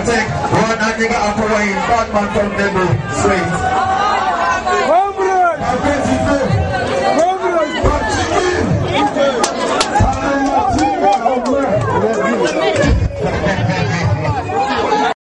protect. One and you got to provide. From